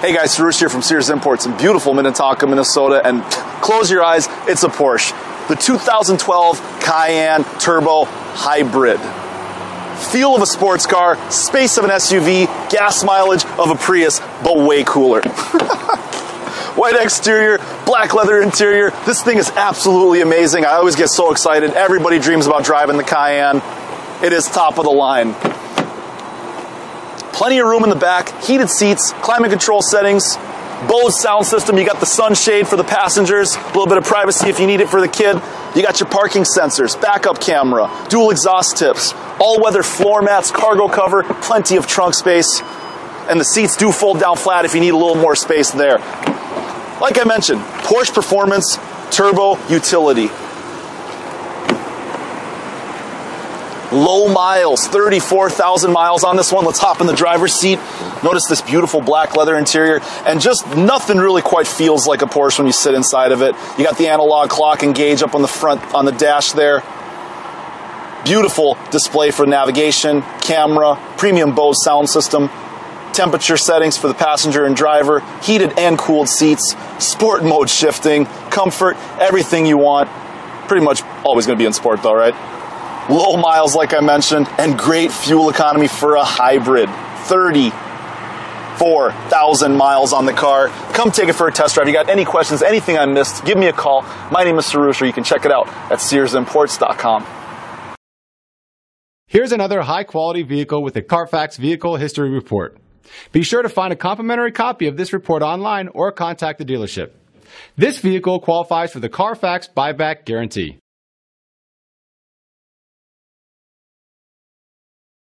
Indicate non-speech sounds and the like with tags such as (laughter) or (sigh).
Hey guys, Sarush here from Sears Imports in beautiful Minnetonka, Minnesota, and close your eyes, it's a Porsche. The 2012 Cayenne Turbo Hybrid. Feel of a sports car, space of an SUV, gas mileage of a Prius, but way cooler. (laughs) White exterior, black leather interior. This thing is absolutely amazing. I always get so excited. Everybody dreams about driving the Cayenne. It is top of the line. Plenty of room in the back, heated seats, climate control settings, Bose sound system. You got the sunshade for the passengers, a little bit of privacy if you need it for the kid. You got your parking sensors, backup camera, dual exhaust tips, all weather floor mats, cargo cover, plenty of trunk space. And the seats do fold down flat if you need a little more space there. Like I mentioned, Porsche Performance Turbo Utility. Low miles, 34,000 miles on this one. Let's hop in the driver's seat. Notice this beautiful black leather interior, and just nothing really quite feels like a Porsche when you sit inside of it. You got the analog clock and gauge up on the front, on the dash there. Beautiful display for navigation, camera, premium Bose sound system, temperature settings for the passenger and driver, heated and cooled seats, sport mode shifting, comfort, everything you want. Pretty much always going to be in sport though, right? Low miles, like I mentioned, and great fuel economy for a hybrid. 34,000 miles on the car. Come take it for a test drive. You got any questions, anything I missed, give me a call. My name is Sarush, or you can check it out at SearsImports.com. Here's another high quality vehicle with a Carfax Vehicle History Report. Be sure to find a complimentary copy of this report online or contact the dealership. This vehicle qualifies for the Carfax buyback guarantee.